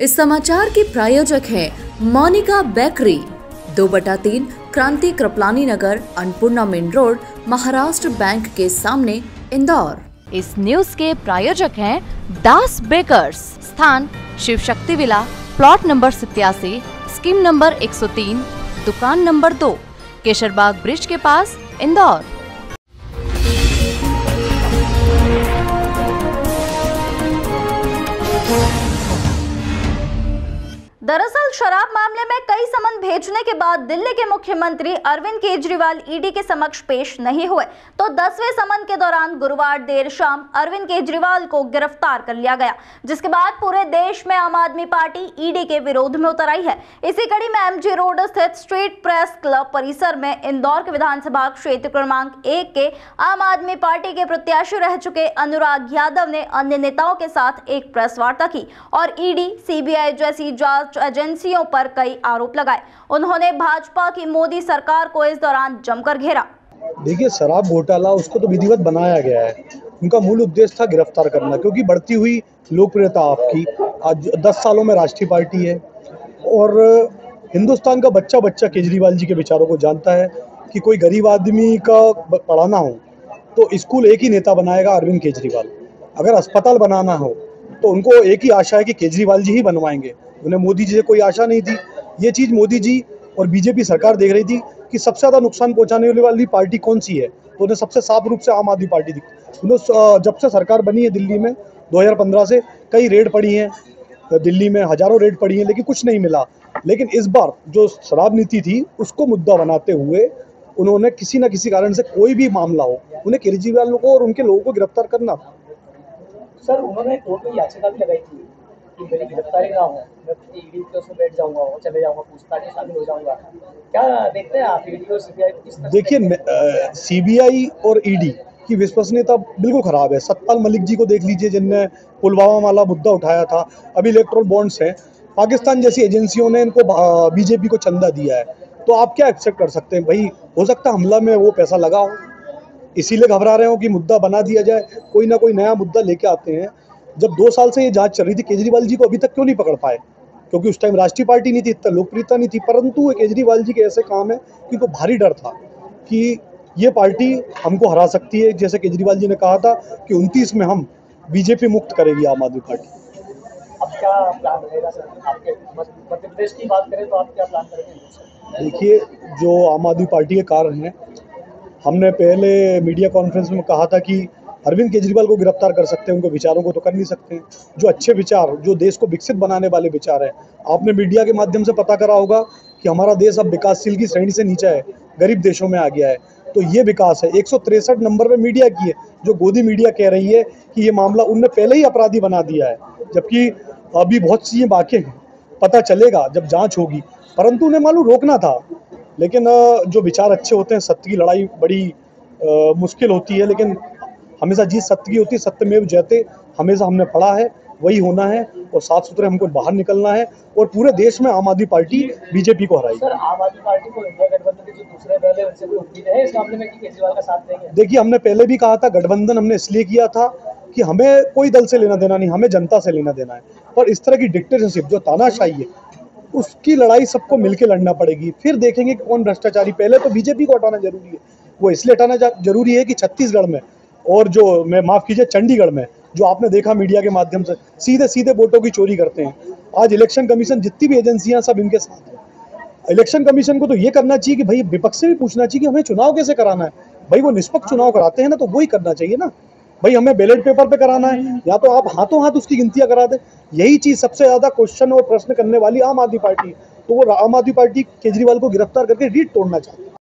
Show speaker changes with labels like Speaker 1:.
Speaker 1: इस समाचार के प्रायोजक हैं मोनिका बेकरी, दो बटा तीन Kranti Kripalani Nagar, Annapurna main road, Maharashtra bank के सामने इंदौर।
Speaker 2: इस न्यूज़ के प्रायोजक हैं दास बेकर्स, स्थान Shiv Shakti villa, plot number सत्यासी, scheme number 103 दुकान नंबर दो, केशरबाग ब्रिज के पास इंदौर।
Speaker 3: दरअसल शराब मामले में कई समन भेजने के बाद दिल्ली के मुख्यमंत्री अरविंद केजरीवाल ईडी के समक्ष पेश नहीं हुए। तो दसवें समन के दौरान गुरुवार देर शाम अरविंद केजरीवाल को गिरफ़्तार कर लिया गया, जिसके बाद पूरे देश में आम आदमी पार्टी ईडी के विरोध में उतर आई है। इसी कड़ी में एमजी रोड स्थित स्ट्रीट प्रेस क्लब परिसर में इंदौर के विधानसभा क्षेत्र क्रमांक एक के आम आदमी पार्टी के प्रत्याशी रह चुके अनुराग यादव ने अन्य नेताओं के साथ एक प्रेस वार्ता की और ईडी सीबीआई जैसी जाँच एजेंसियों पर कई आरोप लगाए। उन्होंने भाजपा की मोदी सरकार को इस दौरान जमकर घेरा।
Speaker 4: देखिए, शराब घोटाला, उसको तो विधिवत बनाया गया है। उनका मूल उद्देश्य था गिरफ़्तार करना, क्योंकि बढ़ती हुई लोकप्रियता आपकी। आज दस सालों में राष्ट्रीय पार्टी है और हिंदुस्तान का बच्चा बच्चा केजरीवाल जी के विचारों को जानता है कि कोई गरीब आदमी का पढ़ाना हो तो स्कूल एक ही नेता बनाएगा अरविंद केजरीवाल। अगर अस्पताल बनाना हो तो उनको एक ही आशा है कि केजरीवाल जी ही बनवाएँगे। उन्हें मोदी जी से कोई आशा नहीं थी। ये चीज़ मोदी जी और बीजेपी सरकार देख रही थी कि सबसे ज़्यादा नुकसान पहुँचाने वाली पार्टी कौन सी है? तो उन्हें सबसे साफ़ रूप से आम आदमी पार्टी दिखी उन्हें जब से सरकार बनी है दिल्ली में 2015 से कई रेड पड़ी हैं। दिल्ली में हज़ारों रेड पड़ी हैं, लेकिन कुछ नहीं मिला। लेकिन इस बार जो शराब नीति थी, उसको मुद्दा बनाते हुए उन्होंने किसी ना किसी कारण से कोई भी मामला हो, उन्हें केजरीवाल को और उनके लोगों को गिरफ़्तार करना।
Speaker 5: सर, उन्होंने कोर्ट में याचिका भी लगाई थी। कि मेरी गिरफ्तारी ना हो मैं ईडी के उसमें बैठ जाऊँगा और चले जाऊँगा, पूछताछ में शामिल हो जाऊँगा। क्या देखते हैं आप ईडी और सीबीआई
Speaker 4: देखिए सीबीआई और ईडी की विश्वसनीयता बिल्कुल खराब है। सतपाल मलिक जी को देख लीजिए, जिनने पुलवामा वाला मुद्दा उठाया था। अभी इलेक्ट्रोल बॉन्ड्स हैं। पाकिस्तान जैसी एजेंसियों ने इनको बीजेपी को चंदा दिया है। तो आप क्या एक्सेप्ट कर सकते हैं? भाई, हो सकता है हमला में वो पैसा लगा हो। इसीलिए घबरा रहे हो कि मुद्दा बना दिया जाए। कोई ना कोई नया मुद्दा लेके आते हैं। जब दो साल से ये जाँच चल रही थी केजरीवाल जी को अभी तक क्यों नहीं पकड़ पाए? क्योंकि उस टाइम राष्ट्रीय पार्टी नहीं थी इतना लोकप्रियता नहीं थी परंतु केजरीवाल जी के ऐसे काम है कि उनको भारी डर था कि ये पार्टी हमको हरा सकती है। जैसे केजरीवाल जी ने कहा था कि उनतीस में हम बीजेपी मुक्त करेगी आम आदमी पार्टी।
Speaker 5: तो
Speaker 4: देखिए जो आम आदमी पार्टी के कारण हैं हमने पहले मीडिया कॉन्फ्रेंस में कहा था कि अरविंद केजरीवाल को गिरफ़्तार कर सकते हैं, उनके विचारों को तो कर नहीं सकते जो अच्छे विचार, जो देश को विकसित बनाने वाले विचार हैं, आपने मीडिया के माध्यम से पता करा होगा कि हमारा देश अब विकासशील की श्रेणी से नीचे है, गरीब देशों में आ गया है। तो ये विकास है। एक नंबर पे मीडिया की है, जो गोदी मीडिया कह रही है कि ये मामला उनने पहले ही अपराधी बना दिया है, जबकि अभी बहुत सी बाकी हैं। पता चलेगा जब जाँच होगी। परंतु उन्हें मालूम रोकना था, लेकिन जो विचार अच्छे होते हैं सत्य की लड़ाई बड़ी मुश्किल होती है, लेकिन हमेशा जीत सत्य की होती है सत्यमेव जयते हमेशा हमने पढ़ा है वही होना है और साफ़ सुथरे हमको बाहर निकलना है और पूरे देश में आम आदमी पार्टी बीजेपी को हराई देखिए हमने पहले भी कहा था गठबंधन हमने इसलिए किया था कि हमें कोई दल से लेना देना नहीं हमें जनता से लेना देना है। पर इस तरह की डिक्टेटरशिप जो तानाशाही है उसकी लड़ाई सबको मिलकर लड़ना पड़ेगी। फिर देखेंगे कि कौन भ्रष्टाचारी पहले तो बीजेपी को हटाना ज़रूरी है। वो इसलिए हटाना ज़रूरी है कि छत्तीसगढ़ में और जो, मैं माफ़ कीजिए, चंडीगढ़ में, जो आपने देखा मीडिया के माध्यम से, सीधे सीधे वोटों की चोरी करते हैं। आज इलेक्शन कमीशन जितनी भी एजेंसियाँ सब इनके साथ हैं। इलेक्शन कमीशन को तो ये करना चाहिए कि भाई, विपक्ष से भी पूछना चाहिए कि हमें चुनाव कैसे कराना है। भाई, वो निष्पक्ष चुनाव कराते हैं ना तो वही करना चाहिए ना। भाई, हमें बैलेट पेपर पे कराना है, या तो आप हाथों हाथ उसकी गिनतियाँ करा दें। यही चीज़ सबसे ज़्यादा क्वेश्चन और प्रश्न करने वाली आम आदमी पार्टी तो वो आम आदमी पार्टी केजरीवाल को गिरफ़्तार करके रीट तोड़ना चाहती है।